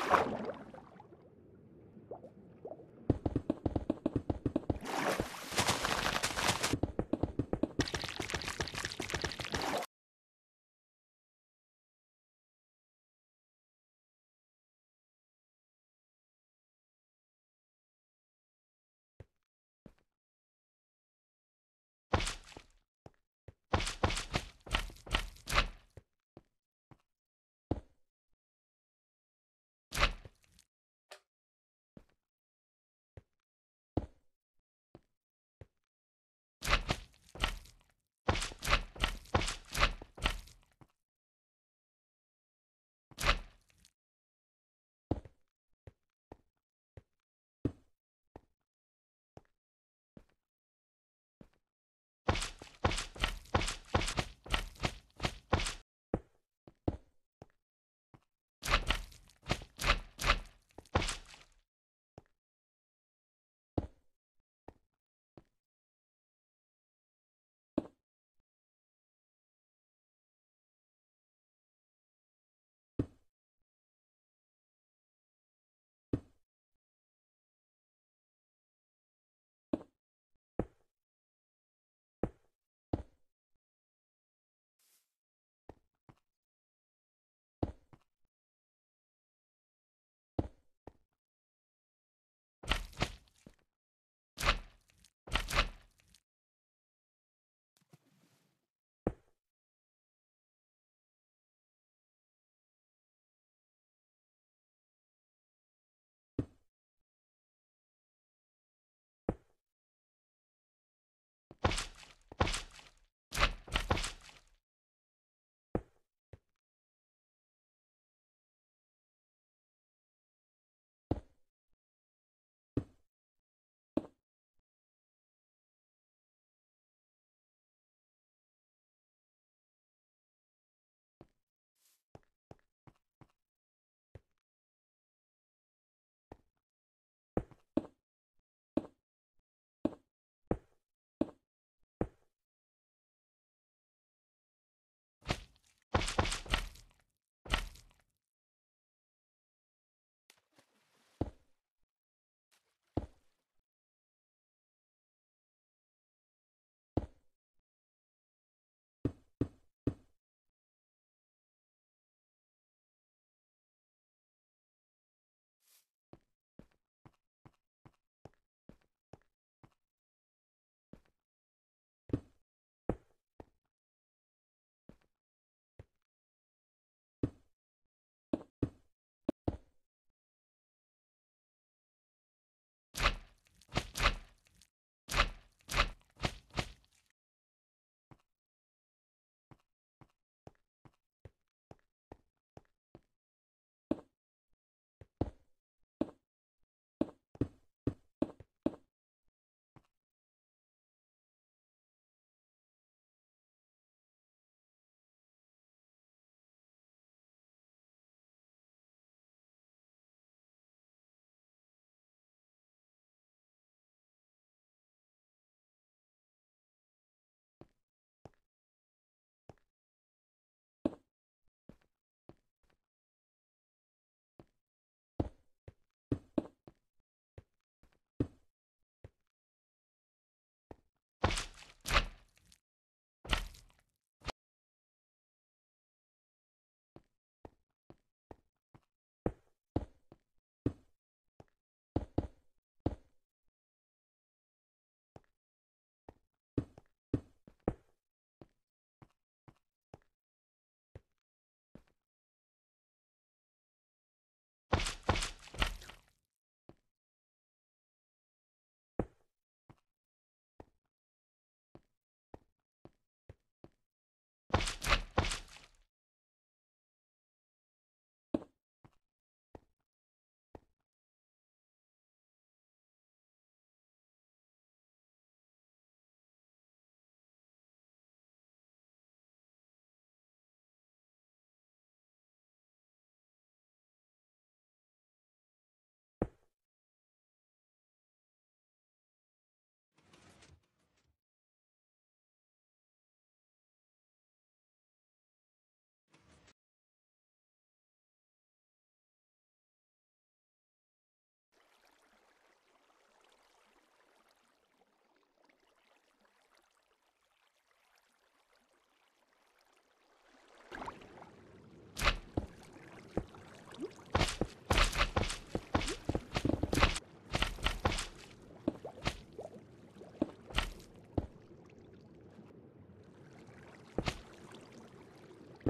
you